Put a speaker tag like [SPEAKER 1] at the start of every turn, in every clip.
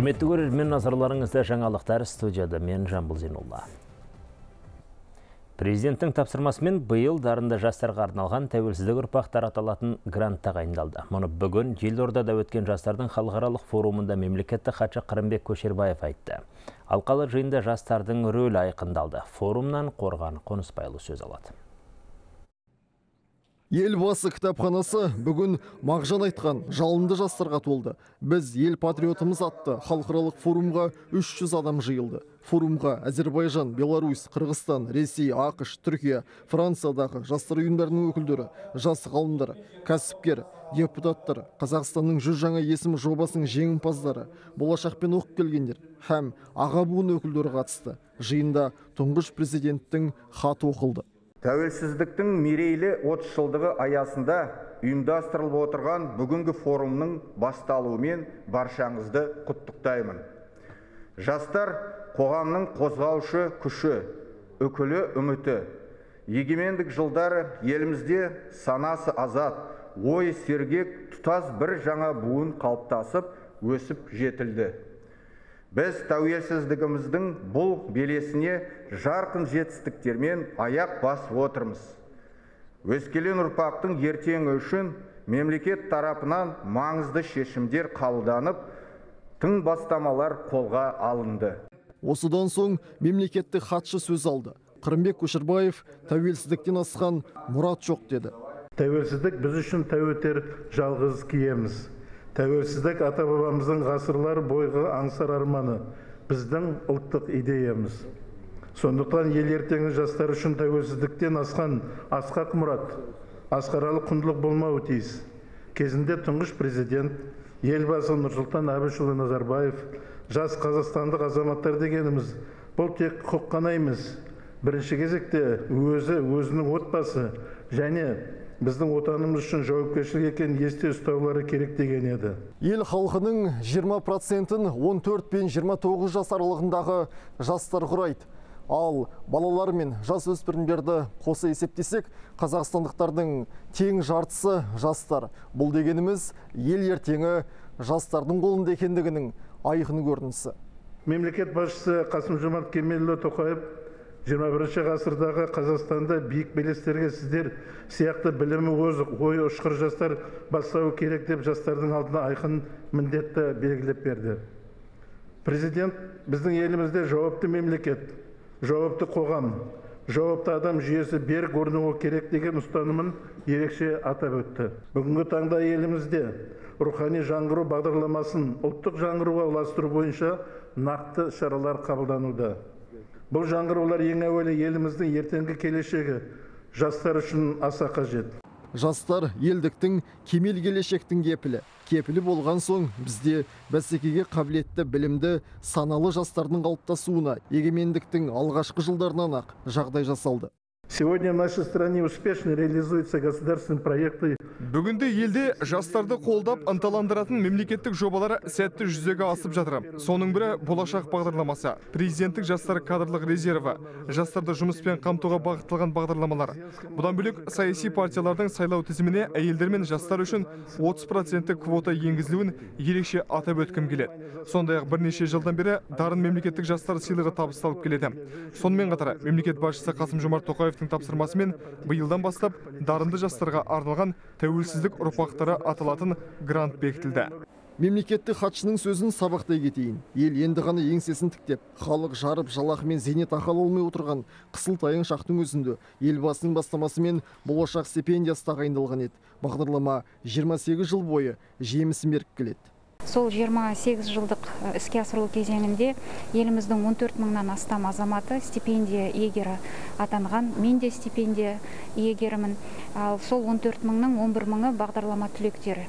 [SPEAKER 1] құрметті көрермен назарларыңызда жаңалықтар студияда мен жамбыл зейнолла. Президенттің тапсырмасымен биыл дарынды жастарға арналған тәуелсіздік ұрпақтар аталатын грант тағайындалды. Мұны бүгін елордада өткен жастардың халықаралық форумында мемлекеттік хатшы қырымбек көшербаев айтты. Алқалы жиында жастардың рөлі айқындалды. Форумнан қорған қонысбайұлы сөз алады.
[SPEAKER 2] Елбасы кітапханасы бүгін мағжан айтқан жалынды жастарға толды. Біз ел патриотымыз атты халықаралық форумға 300 адам жиылды. Форумға Әзербайжан, Беларусь, Қырғызстан, Ресей, ақш Түркия, Франциядағы жастар ұйымдарының өкілдері, жас ғалымдар, кәсіпкер, депутаттар, Қазақстанның жүз жаңа есім жобасының жеңімпаздары, болашақпен оқып келгендер һәм аға буын өкілдері қатысты. Жиында тұңғыш президенттің хаты оқылды.
[SPEAKER 3] Тәуелсіздіктің мерейлі 30 жылдығы аясында ұйымдастырылып отырған бүгінгі форумның басталуымен баршаңызды құттықтаймын. Жастар қоғамның қозғаушы күші, үкілі үміті. Егемендік жылдары елімізде санасы азат, ой сергек тұтас бір жаңа буын қалыптасып, өсіп жетілді. Біз тәуелсіздігіміздің бұл белесіне жарқын жетістіктермен аяқ басып отырмыз. Өскелең ұрпақтың ертеңі үшін мемлекет тарапынан маңызды шешімдер қабылданып, тың бастамалар қолға алынды.
[SPEAKER 2] Осыдан соң мемлекеттік хатшы сөз алды. Қырымбек Көшербаев тәуелсіздіктен асқан мұрат жоқ деді.
[SPEAKER 4] Тәуелсіздік біз үшін тәуетер жалғыз киеміз тәуелсіздік ата бабамыздың ғасырлар бойғы аңсар арманы біздің ұлттық идеямыз. Сондықтан ел ертеңі жастар үшін тәуелсіздіктен асқан асқақ мұрат асқаралы құндылық болмауы тиіс. Кезінде тұңғыш президент елбасы нұрсұлтан әбішұлы назарбаев жас қазақстандық азаматтар дегеніміз бұл тек құқық қана емес бірінші кезекте өзі өзінің отбасы және біздің отанымыз үшін жауапкершілік екенін есте ұстаулары керек деген еді.
[SPEAKER 2] Ел халқының 20 процентін 14 пен 29 жас аралығындағы жастар құрайды. Ал балалар мен жас өспірімдерді қоса есептесек қазақстандықтардың тең жартысы жастар. Бұл дегеніміз ел ертеңі жастардың қолында екендігінің айқын көрінісі.
[SPEAKER 4] Мемлекет басшысы қасым жомарт кемелұлы тоқаев 21 ғасырдағы қазақстанда биік белестерге сіздер сияқты білімі озық ойы ұшқыр жастар бастауы керек деп жастардың алдына айқын міндетті белгілеп берді. Президент біздің елімізде жауапты мемлекет жауапты қоғам жауапты адам жүйесі берік орнауы керек деген ұстанымын ерекше атап өтті. Бүгінгі таңда елімізде рухани жаңғыру бағдарламасын ұлттық жаңғыруға ұластыру бойынша нақты шаралар қабылдануда. Бұл жаңғырулар ең әуелі еліміздің ертеңгі келешегі. Жастар үшін аса қажет.
[SPEAKER 2] Жастар елдіктің кемел келешектің кепілі. Кепілі болған соң бізде бәсекеге қабілетті білімді саналы жастардың қалыптасуына егемендіктің алғашқы жылдарынан ақ жағдай жасалды.
[SPEAKER 4] Сегодня в нашей стране успешно реализуются государственные проекты.
[SPEAKER 5] Бүгінде елде жастарды қолдап ынталандыратын мемлекеттік жобалары сәтті жүзеге асып жатыр. Соның бірі болашақ бағдарламасы, президенттік жастар кадрлық резерві, жастарды жұмыспен қамтуға бағытталған бағдарламалар. Бұдан бөлек саяси партиялардың сайлау тізіміне әйелдер мен жастар үшін 30% квота енгізілуін ерекше атап өткім келеді. Сондай-ақ бірнеше жылдан бері дарын мемлекеттік жастар сыйлығы табысталып келеді. Сонымен қатар мемлекет басшысы Қасым Жомарт Тоқаев назарбаевтың тапсырмасымен биылдан бастап дарынды жастарға арналған тәуелсіздік ұрпақтары аталатын грант бекітілді.
[SPEAKER 2] Мемлекеттік хатшының сөзін сабақтай кетейін. Ел енді ғана еңсесін тіктеп халық жарып жалақымен зейнетақы ала алмай отырған қысылтаяң шақтың өзінде елбасының бастамасымен болашақ стипендиясы тағайындалған еді. Бағдарлама 28 жыл бойы жемісін беріп келеді.
[SPEAKER 6] Сол 28 жылдық іске асырылу кезеңінде еліміздің 14 мыңнан астам азаматы стипендия иегері атанған. Мен де стипендия иегерімін. Ал сол 14 мыңның 11 мыңы бағдарлама түлектері.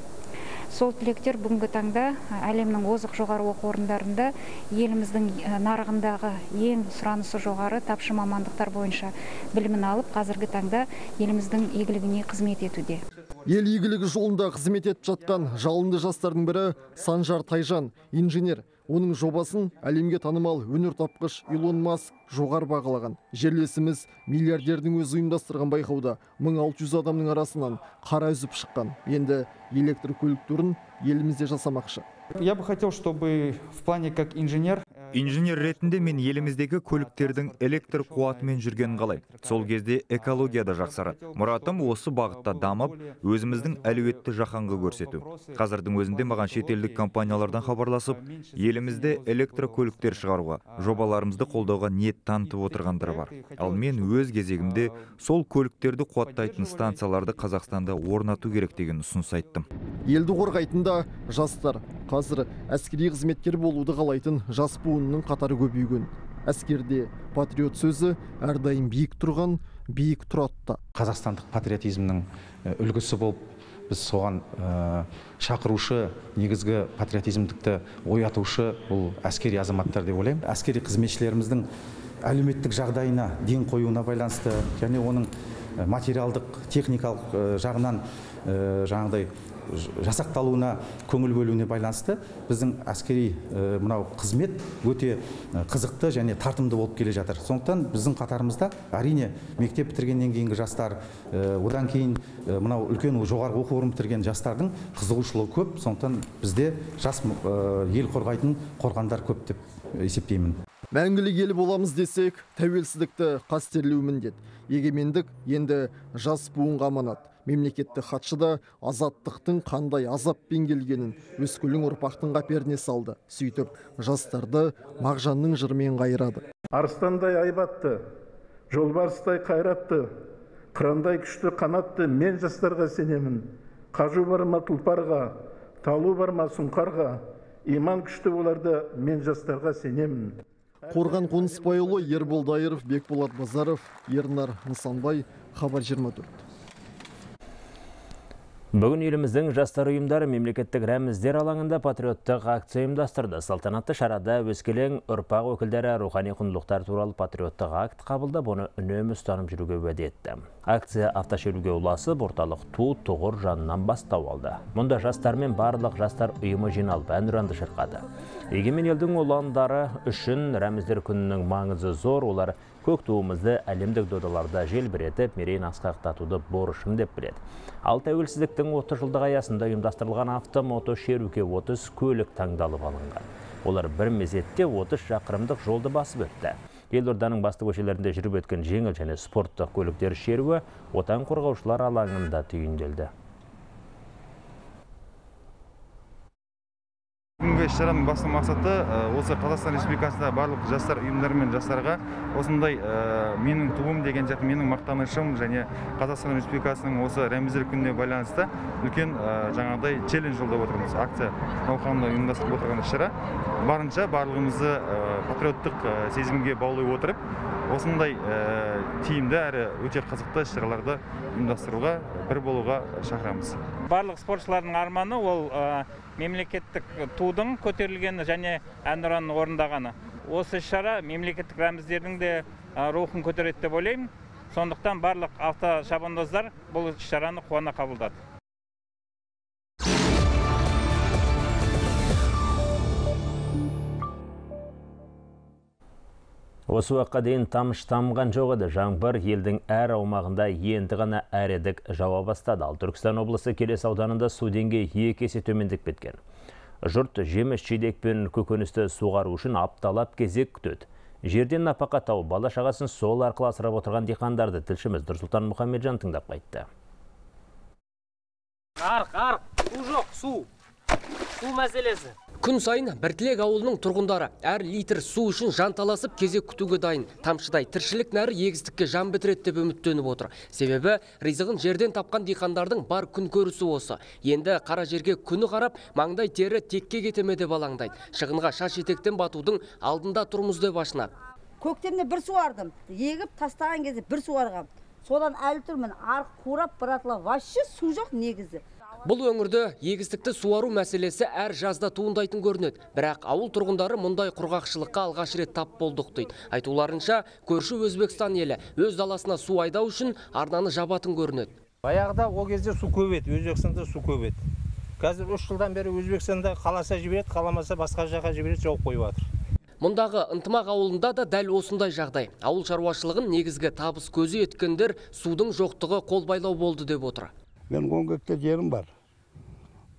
[SPEAKER 6] Сол түлектер бүгінгі таңда әлемнің озық жоғары оқу орындарында еліміздің нарығындағы ең сұранысы жоғары тапшы мамандықтар бойынша білімін алып қазіргі таңда еліміздің игілігіне қызмет етуде.
[SPEAKER 2] Ел игілігі жолында қызмет етіп жатқан жалынды жастардың бірі санжар тайжан инженер. Оның жобасын әлемге танымал өнер тапқыш илон маск жоғары бағалаған. Жерлесіміз миллиардердің өзі ұйымдастырған байқауда 1600 адамның арасынан қара үзіп шыққан. Енді электр көлік түрін елімізде жасамақшы.
[SPEAKER 7] Я бы хотел, чтобы в плане как инженер
[SPEAKER 8] инженер ретінде мен еліміздегі көліктердің электр қуатымен жүргенін қалаймын сол кезде экология да жақсарады. Мұратым осы бағытта дамып өзіміздің әлеуетті жаһанға көрсету. Қазірдің өзінде маған шетелдік компаниялардан хабарласып елімізде электрокөліктер шығаруға жобаларымызды қолдауға ниет танытып отырғандар бар. Ал мен өз кезегімде сол көліктерді қуаттайтын станцияларды қазақстанда орнату керек деген ұсыныс айттым.
[SPEAKER 2] Елді қорғайтында жастар. Қазір әскери қызметкер болуды қалайтын жас буынның қатары көбейген әскерде патриот сөзі әрдайым биік тұрған биік тұрады
[SPEAKER 9] қазақстандық патриотизмнің үлгісі болып біз соған шақырушы негізгі патриотизмдікті оятушы бұл әскери азаматтар деп ойлаймын. Әскери қызметшілеріміздің әлеуметтік жағдайына ден қоюына байланысты және оның материалдық техникалық жағынан жаңағыдай жасақталуына көңіл бөлуіне байланысты біздің әскери мынау қызмет өте қызықты және тартымды болып келе жатыр. Сондықтан біздің қатарымызда әрине мектеп бітіргеннен кейінгі жастар одан кейін мынау үлкен жоғарғы оқу орнын бітірген жастардың қызығушылығы көп. Сондықтан бізде жас ел қорғайтын қорғандар көп деп есептеймін.
[SPEAKER 2] Мәңгілік ел боламыз десек тәуелсіздікті қастерлеу міндет. Егемендік енді жас буынға аманат. Мемлекеттік хатшы да азаттықтың қандай азаппен келгенін өскелең ұрпақтың қаперіне салды. Сөйтіп жастарды мағжанның жырымен қайырады.
[SPEAKER 4] Арыстандай айбатты жолбарыстай қайратты қырандай күшті қанатты мен жастарға сенемін. Қажу бар ма тұлпарға талу бар ма сұңқарға иман күшті оларда мен жастарға сенемін.
[SPEAKER 2] Қорған қонысбайұлы ербол дайыров бекболат базаров ернар нысанбай хабар 24
[SPEAKER 1] Бүгін еліміздің жастар ұйымдары мемлекеттік рәміздер алаңында патриоттық акция ұйымдастырды. Салтанатты шарада өскелең ұрпақ өкілдері рухани құндылықтар туралы патриоттық акт қабылдап, оны үнемі ұстанып жүруге уәде етті. Акция автошеруге ұласып, орталық ту тұғыр жанынан бастау алды. Мұнда жастар мен барлық жастар ұйымы жиналып әнұранды шырқады. Егемен елдің ұландары үшін рәміздер күнінің маңызы зор, олар көк туымызды әлемдік додаларда желбіретіп мерейін асқақтатуды борышым деп біледі. Ал тәуелсіздіктің 30 жылдығы аясында ұйымдастырылған автомото шеруге 30 көлік таңдалып алынған. Олар бір мезетте 30 шақырымдық жолды басып өтті. Елорданың басты көшелерінде жүріп өткен жеңіл және спорттық көліктер шеруі отан қорғаушылар алаңында түйінделді.
[SPEAKER 10] Бүгінгі іс шараның басты мақсаты осы қазақстан республикасында барлық жастар ұйымдары мен жастарға осындай менің туым деген сияқты менің мақтанышым және қазақстан республикасының осы рәміздер күніне байланысты үлкен жаңағыдай челлендж жолдап отырмыз. Акция науқанында ұйымдастырылып отырған іс шара барынша барлығымызды патриоттық сезімге баулай отырып осындай тиімді әрі өте қызықты іс шараларды ұйымдастыруға бір болуға шақырамыз.
[SPEAKER 11] Барлық спортшылардың арманы ол мемлекеттік тудың көтерілгені және әнұранын орындағаны. Осы іс шара мемлекеттік рәміздердің де рухын көтереді деп ойлаймын. Сондықтан барлық автошабандоздар бұл іс шараны қуана қабылдады.
[SPEAKER 1] Осы уақытқа дейін тамыш тамған жоқ еді. Жаңбыр елдің әр аумағында енді ғана әредік жауа бастады. Ал Түркістан облысы Келес ауданында су деңгейі екі есе төмендеп кеткен. Жұрт жеміс жидек пен көкөністі суғару үшін апталап кезек күтеді. Жерден напақа тауып бала шағасын сол арқылы асырап отырған диқандарды тілшіміз Нұрсұлтан Мұхамеджан тыңдап қайтты.
[SPEAKER 12] Арық, арық, су жоқ, су. Су мәселесі.
[SPEAKER 13] Күн сайын Біртілек ауылының тұрғындары әр литр су үшін жанталасып кезек күтуге дайын. Тамшыдай тіршілік нәрі егістікке жан бітіреді деп үміттеніп отыр. Себебі ризығын жерден тапқан диқандардың бар күн көрісі осы. Енді қара жерге күні қарап, маңдай тері текке кетеме деп алаңдайды. Шығынға шаш етектен батудың алдында тұрмыз деп.
[SPEAKER 14] Көктемде бір суардым, егіп тастаған кезде бір суарғам. Содан әлі тұрмын, арық қурап вообще су жоқ негізі.
[SPEAKER 13] Бұл өңірді егістікті суару мәселесі әр жазда туындайтын көрінеді. Бірақ ауыл тұрғындары мұндай құрғақшылыққа алғаш рет тап болдық дейді. Айтуларынша, көрші Өзбекстан елі өз даласына су айдау үшін арнаны жабатын көрінеді.
[SPEAKER 15] баяғыда ол кезде су көп еді өзбекстанда су көп еді қазір үш жылдан бері өзбекстанда қаласа жібереді қаламаса басқа жаққа жібереді жауып қойып жатыр
[SPEAKER 13] Мұндағы ынтымақ ауылында да дәл осындай жағдай. Ауыл шаруашылығын негізгі табыс көзі еткендер судың жоқтығы қолбайлау болды деп отыр.
[SPEAKER 16] Мен 10 гектар жерім бар.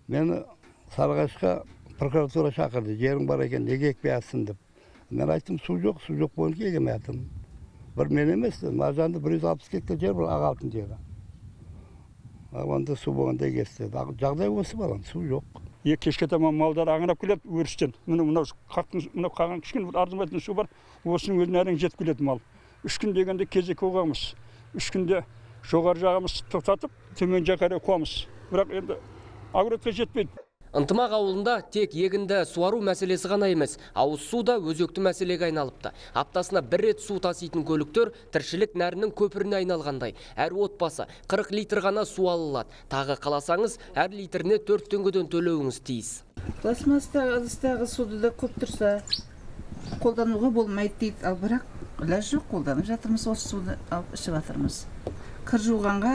[SPEAKER 16] Мені Сарыағашқа прокуратура шақырды. Жерің бар екен, неге екпейсің деп. Мен айттым, су жоқ, су жоқ бойынша егемей жатырмын. Бір мен емес, маржанды 160 гектар жер бар, аға алтын жері. Ағанда су болғанда егесті. Жағдай осы балам, су жоқ.
[SPEAKER 17] е кешке таман малдар аңырап келеді өрістен міне мынау қақтың мынау қалған кішкене бір арзымайтын су бар осының өзіне әрең жетіп келеді мал үш күн дегенде кезек қоғамыз үш күнде жоғары жағымыз тоқтатып төмен жаққа қарай қуамыз бірақ енді огородқа жетпейді
[SPEAKER 13] Ынтымақ ауылында тек егінді суару мәселесі ғана емес, ауыз су да өзекті мәселеге айналыпты. Аптасына бір рет су таситын көліктер тіршілік нәрінің көпіріне айналғандай. Әр отбасы 40 литр ғана су алылады. Тағы қаласаңыз, әр литріне 4 теңгеден төлеуіңіз тиіс.
[SPEAKER 18] Пластмастағы ыдыстағы суды да көп тұрса қолдануға болмайды дейді, ал бірақ ілаж жоқ қолданып жатырмыз осы суды алып ішіп жатырмыз. Кір жуғанға,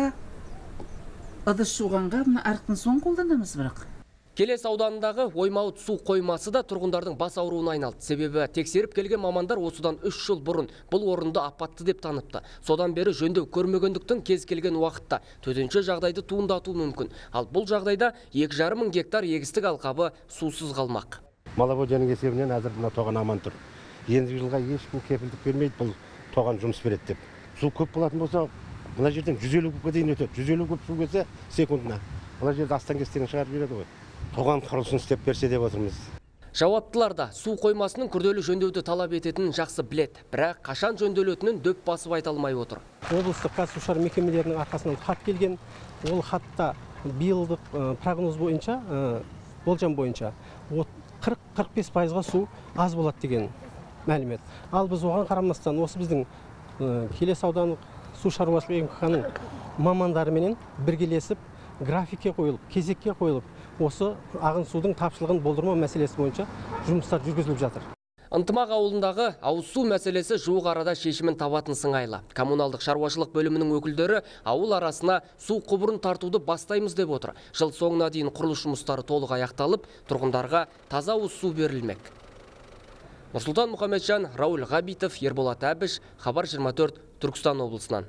[SPEAKER 18] ыдыс жуғанға мына арықтың суын қолданамыз бірақ.
[SPEAKER 13] Келес ауданындағы оймауыт су қоймасы да тұрғындардың бас ауруына айналды. Себебі тексеріп келген мамандар осыдан үш жыл бұрын бұл орынды апатты деп таныпты. Содан бері жөндеу көрмегендіктің кез келген уақытта төтенше жағдайды туындатуы мүмкін. Ал бұл жағдайда екі жарым мың гектар егістік алқабы сусыз қалмақ.
[SPEAKER 19] Маловодияның есебінен әзір мына тоған аман тұр. Енді жылға ешкім кепілдік бермейді бұл тоған жұмыс береді деп. Су көп болатын болса, мына жерден 150 кубқа дейін өтеді. 150 куб су келсе секундына. Мына жерде астан кестеңін шығарып жібереді ғой тоған құрылысын істеп берсе деп отырмыз
[SPEAKER 13] Жауаптылар да су қоймасының күрделі жөндеуді талап ететінін жақсы білет, бірақ қашан жөнделетінін дөп басып айта алмай отыр.
[SPEAKER 20] Облыстық қазсушар мекемелерінің арқасынан хат келген, ол хатта биылдық прогноз бойынша, болжам бойынша 40-45 пайызға су аз болады деген мәлімет. Ал біз оған қарамастан осы біздің Келес аудандық су шаруашылығы мкк мамандарыменен біргелесіп графикке қойылып, кезекке қойылып, осы ағын судың тапшылығын болдырмау мәселесі бойынша жұмыстар жүргізіліп жатыр
[SPEAKER 13] Ынтымақ ауылындағы ауыз су мәселесі жуық арада шешімін табатын сыңайлы. Коммуналдық шаруашылық бөлімінің өкілдері ауыл арасына су құбырын тартуды бастаймыз деп отыр. Жыл соңына дейін құрылыс жұмыстары толық аяқталып, тұрғындарға таза ауыз су берілмек. Нұрсұлтан Мұхамеджан, Рауль Ғабитов, Ерболат Әбіш, Хабар 24, Түркістан облысынан.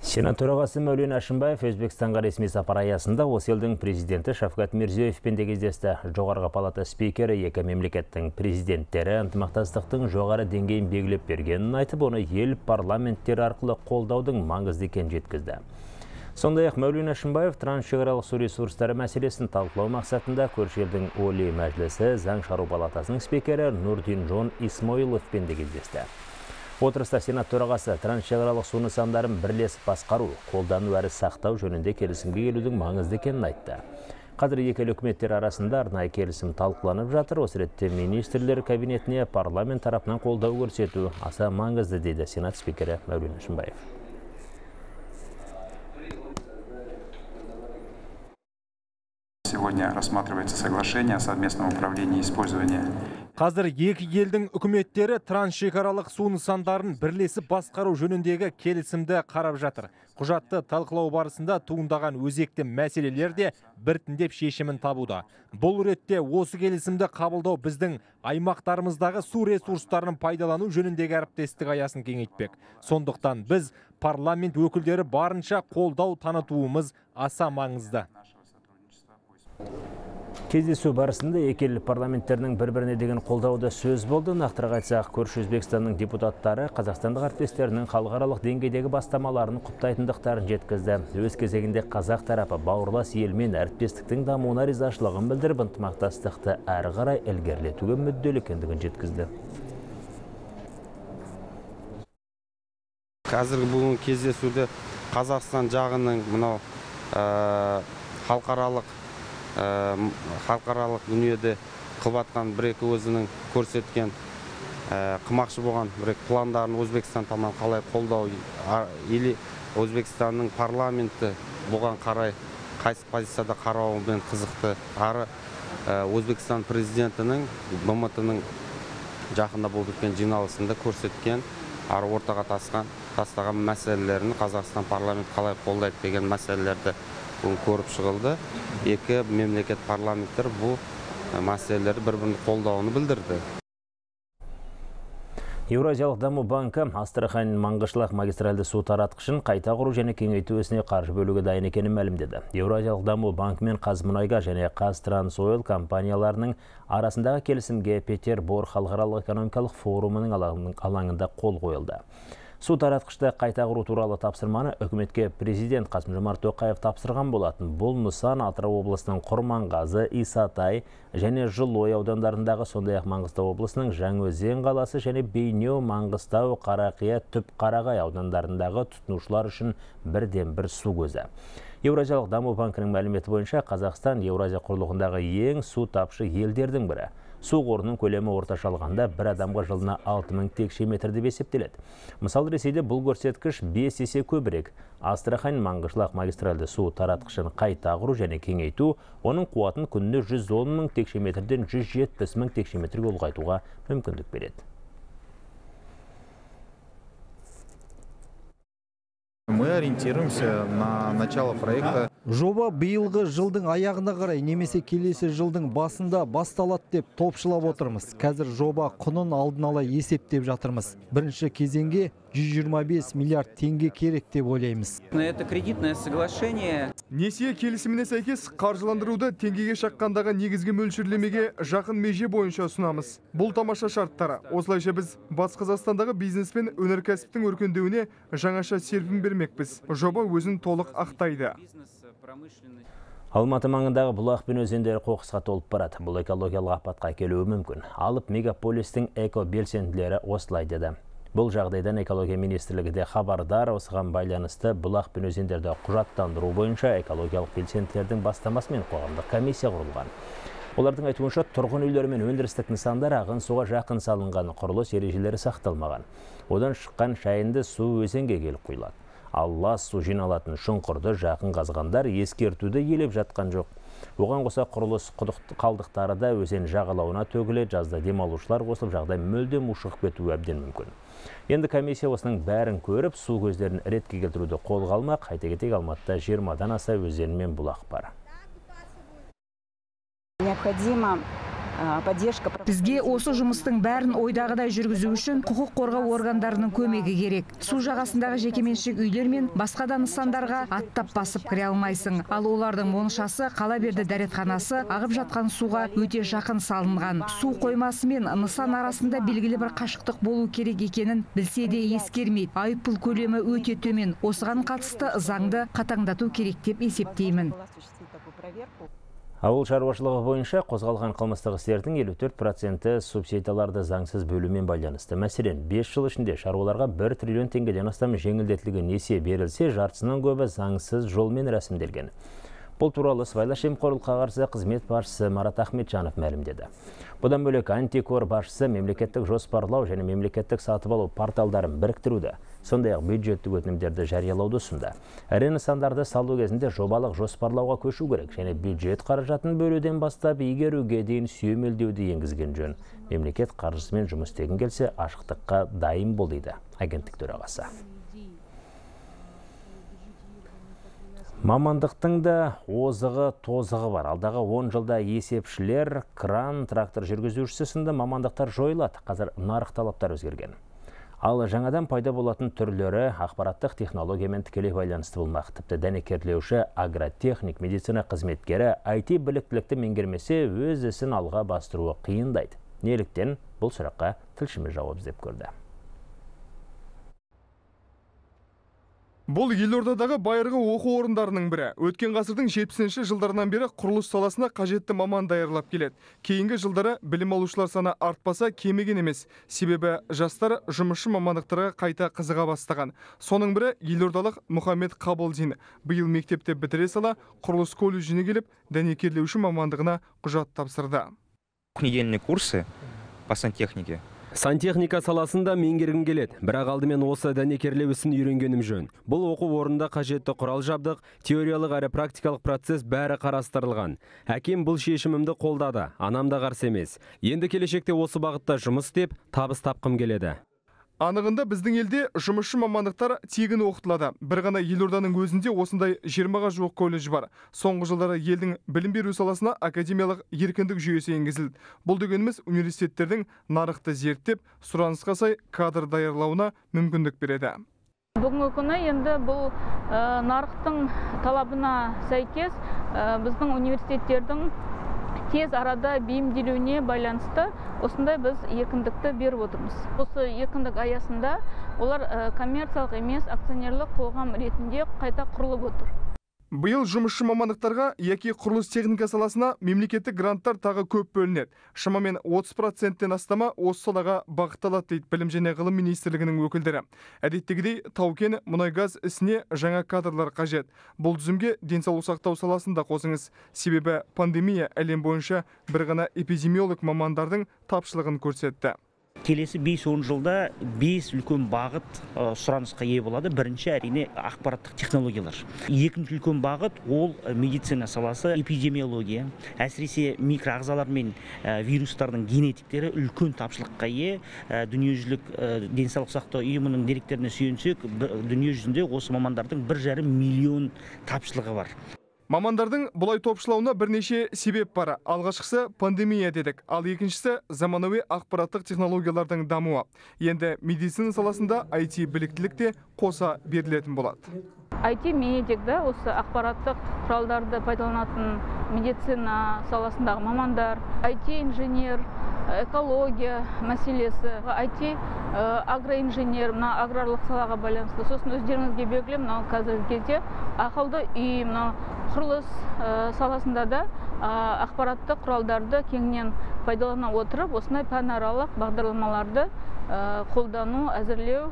[SPEAKER 1] Сенат төрағасы Мәулен Әшімбаев Өзбекстанға ресми сапар аясында осы елдің президенті Шавкат Мирзиевпен де кездесті. Жоғарғы палата спикері екі мемлекеттің президенттері ынтымақтастықтың жоғары деңгейін белгілеп бергенін айтып, оны ел парламенттер арқылы қолдаудың маңызды екенін жеткізді. Сондай-ақ Мәулен Әшімбаев трансшекаралық су ресурстары мәселесін талқылау мақсатында көрші елдің Оли мәжілісі заң шығару палатасының спикері Нурдин Жон Исмоиловпен де кездесті. Отырыста Сенат төрағасы трансшекаралық су нысандарын бірлесіп басқару, қолдану әрі сақтау жөнінде келісімге келудің маңызды екенін айтты. Қазір екі ел үкіметтер арасында арнайы келісім талқыланып жатыр. Осы ретте министрлер кабинетіне парламент тарапынан қолдау көрсету аса маңызды дейді Сенат спикері Мәулен Әшімбаев.
[SPEAKER 21] Сегодня рассматривается соглашение о совместном управлении и
[SPEAKER 22] Қазір екі елдің үкіметтері трансшекаралық су нысандарын бірлесіп басқару жөніндегі келісімді қарап жатыр. Құжатты талқылау барысында туындаған өзекті мәселелер де біртіндеп шешімін табуда. Бұл ретте осы келісімді қабылдау біздің аймақтарымыздағы су ресурстарын пайдалану жөніндегі әріптестік аясын кеңейтпек. Сондықтан біз парламент өкілдері барынша қолдау танытуымыз аса маңызды.
[SPEAKER 1] Кездесу барысында екі ел парламенттерінің бір-біріне деген қолдауы да сөз болды. Нақтырақ айтсақ, көрші Өзбекстанның депутаттары қазақстандық әріптестерінің халықаралық деңгейдегі бастамаларын құптайтындықтарын жеткізді. Өз кезегінде қазақ тарапы бауырлас елмен әріптестіктің дамуына ризашылығын білдіріп, ынтымақтастықты әрі қарай ілгерілетуге мүдделі екендігін жеткізді.
[SPEAKER 23] Қазіргі кездесуде Қазақстан жағының мынау халықаралық халықаралық дүниеде қылып бір екі өзінің көрсеткен қымақшы болған бір екі пландарын өзбекстан тарапынан қалай қолдау или өзбекстанның парламенті бұған қарай қайсы позицияда қарауымен қызықты ары өзбекстан президентінің бмт ның жақында болып өткен жиналысында көрсеткен ары ортаға тастаған мәселелерін қазақстан парламенті қалай қолдайды деген мәселелерді бүгін көріп шығылды екі мемлекет парламенттер бұл мәселелерді бір бірін қолдауын білдірді
[SPEAKER 1] Еуразиялық даму банкі Астрахань Маңғышлақ магистральды су таратқышын қайта құру және кеңейту ісіне қаржы бөлуге дайын екенін мәлімдеді. Еуразиялық даму банкі мен Қазмұнайга және Қазтрансойл компанияларының арасындағы келісімге Петербор халықаралық экономикалық форумының алаңында қол қойылды. Су таратқышты қайта құру туралы тапсырманы үкіметке президент Қасым Жомарт Тоқаев тапсырған болатын. Бұл нысан Атырау облысының Құрманғазы, Исатай және Жылой аудандарындағы сондай-ақ Маңғыстау облысының Жаңаөзен қаласы және Бейнеу, Маңғыстау, Қарақия, Түп Қарағай аудандарындағы тұтынушылар үшін бірден бір су көзі. Еуразиялық даму банкінің мәліметі бойынша Қазақстан Еуразия құрлығындағы ең су тапшы елдердің бірі су қорының көлемі орташа алғанда бір адамға жылына 6000 текше метр деп есептеледі. Мысалы Ресейде бұл көрсеткіш 5 есе көбірек. Астрахань Маңғышлақ магистральды су таратқышын қайта құру және кеңейту, оның қуатын күніне 110 мың текше метрден 170 мың текше метрге ұлғайтуға мүмкіндік береді.
[SPEAKER 24] Ориентируемся на начало проекта.
[SPEAKER 22] Жоба биылғы жылдың аяғына қарай немесе келесі жылдың басында басталады деп топшылап отырмыз. Қазір жоба құнын алдын ала есептеп жатырмыз. Бірінші кезеңге 125 миллиард теңге керек деп ойлаймыз.
[SPEAKER 25] Это кредитное соглашение.
[SPEAKER 26] Несие келісіміне сәйкес қаржыландыруды теңгеге шаққандағы негізгі мөлшерлемеге жақын меже бойынша ұсынамыз. Бұл тамаша шарттары. Осылайша біз Батыс Қазақстандағы бизнес пен өнеркәсіптің өркендеуіне жаңаша серпін бермекпіз. Жоба өзін толық ақтайды.
[SPEAKER 1] Алматы маңындағы бұлақ пен өзендері қоқысқа толып барады. Бұл экологиялық апатқа келуі мүмкін. Алып мегаполистің эко белсенділері осылай деді. Бұл жағдайдан экология министрлігі де хабардар осыған байланысты бұлақ пен өзендерді құжаттандыру бойынша экологиялық белсенділердің бастамасымен қоғамдық комиссия құрылған. Олардың айтуынша тұрғын үйлер мен өндірістік нысандар ағын суға жақын салынған құрылыс ережелері сақталмаған. Одан шыққан шайынды су өзенге келіп құйылады. Ал лас су жиналатын шұңқырды жақын қазғандар ескертуді елеп жатқан жоқ. Оған қоса құрылыс қалдықтары да өзен жағалауына төгіле жазда демалушылар қосылып жағдай мүлдем ушығып кетуі әбден мүмкін. Енді комиссия осының бәрін көріп, су көздерін ретке келтіруді қолға алмақ, айта кетейік Алматыда 20-дан аса өзен мен бұлақ бар.
[SPEAKER 27] Необходимо поддержка
[SPEAKER 28] бізге осы жұмыстың бәрін ойдағыдай жүргізу үшін құқық қорғау органдарының көмегі керек. Су жағасындағы жекеменшік үйлер мен басқа да нысандарға аттап басып кіре алмайсың. Ал олардың моншасы қала берді дәретханасы ағып жатқан суға өте жақын салынған. Су қоймасы мен нысан арасында белгілі бір қашықтық болу керек екенін білсе де ескермейді айыппұл көлемі өте төмен. Осыған қатысты заңды қатаңдату керек деп есептеймін.
[SPEAKER 1] Ауыл шаруашылығы бойынша қозғалған қылмыстық істердің 54% субсидияларды заңсыз бөлумен байланысты. Мәселен, 5 жыл ішінде шаруаларға 1 триллион теңгеден астам жеңілдетілген несие берілсе, жартысынан көбі заңсыз жолмен рәсімделген. Бұл туралы сыбайлас жемқорлыққа қарсы қызмет басшысы Марат Ахметжанов мәлімдеді. Бұдан бөлек антикор басшысы мемлекеттік жоспарлау және мемлекеттік сатып алу порталдарын біріктіруді, сондай-ақ бюджеттік өтінімдерді жариялауды ұсынды. Ірі нысандарды салу кезінде жобалық жоспарлауға көшу керек және бюджет қаражатын бөлуден бастап игеруге дейін сүйемелдеуді енгізген жөн. Мемлекет қаржысымен жұмыс істегің келсе, ашықтыққа дайын бол дейді агенттік төрағасы. Мамандықтың да озығы тозығы бар. Алдағы 10 жылда есепшілер, кран, трактор жүргізушісі сынды мамандықтар жойылады. Қазір нарық талаптар өзгерген. Ал жаңадан пайда болатын түрлері ақпараттық технологиямен тікелей байланысты болмақ. Тіпті дәнекерлеуші, агротехник, медицина қызметкері IT біліктілікті меңгермесе өз ісін алға бастыруы қиындайды. Неліктен бұл сұраққа тілшіміз жауап іздеп көрді.
[SPEAKER 26] Бұл елордадағы байырғы оқу орындарының бірі. Өткен ғасырдың 70-ші жылдарынан бері құрылыс саласына қажетті маман даярлап келеді. Кейінгі жылдары білім алушылар саны артпаса кемеген емес. Себебі жастар жұмысшы мамандықтарға қайта қызыға бастаған. Соның бірі елордалық Мұхаммед Қабылдин. Биыл мектепті бітіре сала құрылыс колледжіне келіп, дәнекерлеуші мамандығына құжат тапсырды.
[SPEAKER 29] Курсы по сантехнике
[SPEAKER 30] Сантехника саласында меңгергім келеді, бірақ алдымен осы дәнекерлеу ісін үйренгенім жөн. Бұл оқу орнында қажетті құрал жабдық, теориялық әрі практикалық процесс бәрі қарастырылған. Әкем бұл шешімімді қолдады, анам да қарсы емес. Енді келешекте осы бағытта жұмыс істеп, табыс тапқым келеді.
[SPEAKER 26] Анығында біздің елде жұмысшы мамандықтар тегін оқытылады. Бір ғана елорданың өзінде осындай 20-ға жуық колледж бар. Соңғы жылдары елдің білім беру саласына академиялық еркіндік жүйесі енгізілді. Бұл дегеніміз университеттердің нарықты зерттеп, сұранысқа сай кадр даярлауына мүмкіндік береді.
[SPEAKER 31] Бүгінгі күні енді бұл нарықтың талабына сәйкес біздің университеттердің тез арада бейімделуіне байланысты осындай біз еркіндікті беріп отырмыз. Осы еркіндік аясында олар коммерциялық емес акционерлік қоғам ретінде қайта құрылып отыр.
[SPEAKER 26] Биыл жұмысшы мамандықтарға яки құрылыс техника саласына мемлекеттік гранттар тағы көп бөлінеді. Шамамен 30 проценттен астама осы салаға бағытталады дейді білім және ғылым министрлігінің өкілдері. Әдеттегідей тау-кен мұнай газ ісіне жаңа кадрлар қажет. Бұл тізімге денсаулық сақтау саласында қосыңыз. Себебі пандемия әлем бойынша бір ғана эпидемиолог мамандардың тапшылығын көрсетті
[SPEAKER 32] келесі 5-10 жылда 5 үлкен бағыт сұранысқа ие болады. Бірінші әрине ақпараттық технологиялар. Екінші үлкен бағыт ол медицина саласы эпидемиология. Әсіресе микроағзалар мен вирустардың генетиктері үлкен тапшылыққа ие. Дүниежүзілік денсаулық сақтау ұйымының деректеріне сүйенсек дүние жүзінде осы мамандардың бір жарым миллион тапшылығы бар.
[SPEAKER 26] Мамандардың бұлай топшылауына бірнеше себеп бар. Алғашқысы пандемия дедік, ал екіншісі заманауи ақпараттық технологиялардың дамуы. Енді медицина саласында IT біліктілік те қоса берілетін болады.
[SPEAKER 31] IT медик осы ақпараттық құралдарды пайдаланатын медицина саласындағы мамандар, IT инженер, экология мәселесі, IT агроинженер, мына аграрлық салаға байланысты. Сосын өздеріңізге белгілі мынау қазіргі кезде ақылды үй, мынау құрылыс саласында да ақпараттық құралдарды кеңінен пайдалана отырып осындай пәнаралық бағдарламаларды қолдану әзірлеу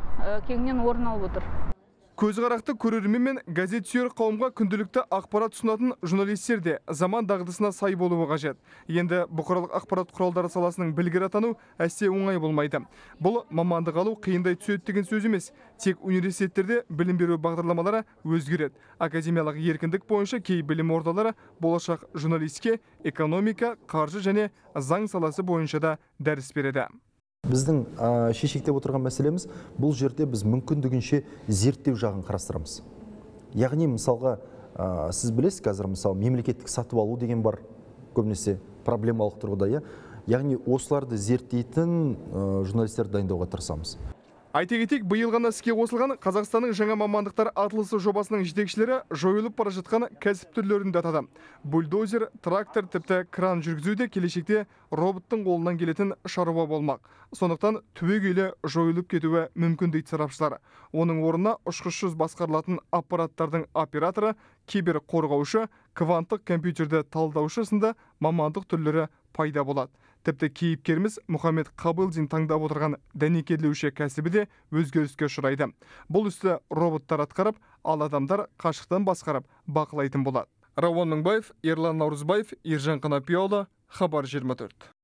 [SPEAKER 31] кеңінен орын алып отыр
[SPEAKER 26] көзқарақты көрермен мен газет сүйер қауымға күнделікті ақпарат ұсынатын журналистер де заман дағдысына сай болуы қажет. Енді бұқаралық ақпарат құралдары саласының білгір атану әсте оңай болмайды. Бұл мамандық алу қиындай түседі деген сөз емес. Тек университеттерде білім беру бағдарламалары өзгереді. Академиялық еркіндік бойынша кей білім ордалары болашақ журналистке экономика қаржы және заң саласы бойынша да дәріс береді.
[SPEAKER 33] Біздің шешектеп отырған мәселеміз бұл жерде біз мүмкіндігінше зерттеу жағын қарастырамыз. Яғни мысалға сіз білесіз қазір мысалы мемлекеттік сатып алу деген бар көбінесе проблемалық тұрғыда иә? Яғни осыларды зерттейтін журналистерді дайындауға тырысамыз.
[SPEAKER 26] Айта кетейік, биыл ғана іске қосылған Қазақстанның жаңа мамандықтар атылысы жобасының жетекшілері жойылып бара жатқан кәсіп түрлерін де атады. Бульдозер, трактор, тіпті кран жүргізу де келешекте роботтың қолынан келетін шаруа болмақ. Сондықтан түбегейлі жойылып кетуі мүмкін дейді сарапшылар. Оның орнына ұшқышсыз басқарылатын аппараттардың операторы, кибер қорғаушы, кванттық компьютерді талдаушы сынды мамандық түрлері пайда болады тіпті кейіпкеріміз мұхаммед қабылдин таңдап отырған дәнекерлеуші кәсібі де өзгеріске ұшырайды. Бұл істі роботтар атқарып ал адамдар қашықтан басқарып бақылайтын болады. Рауан мыңбаев ерлан наурызбаев ержан қанапияұлы хабар 24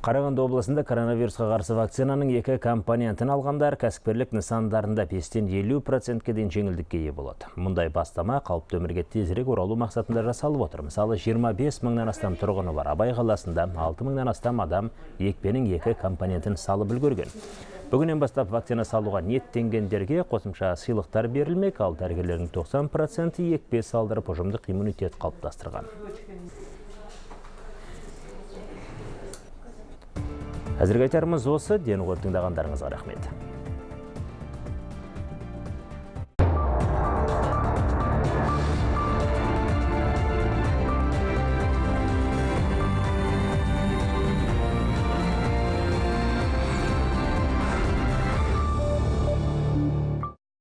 [SPEAKER 1] Қарағанды облысында коронавирусқа қарсы вакцинаның екі компонентін алғандар кәсіпкерлік нысандарында 5-тен 50%-ке дейін жеңілдікке ие болады. Мұндай бастама қауіпті өмірге тезірек оралу мақсатында жасалып отыр. Мысалы 25 мыңнан астам тұрғыны бар Абай қаласында 6 мыңнан астам адам екпенің екі компонентін салып үлгерген. Бүгіннен бастап вакцина салуға ниеттенгендерге қосымша сыйлықтар берілмек, ал дәрігерлердің 90% екпе салдырып ұжымдық иммунитет қалыптастырған. Әзірге айтарымыз осы, дені тыңдағандарыңызға рахмет.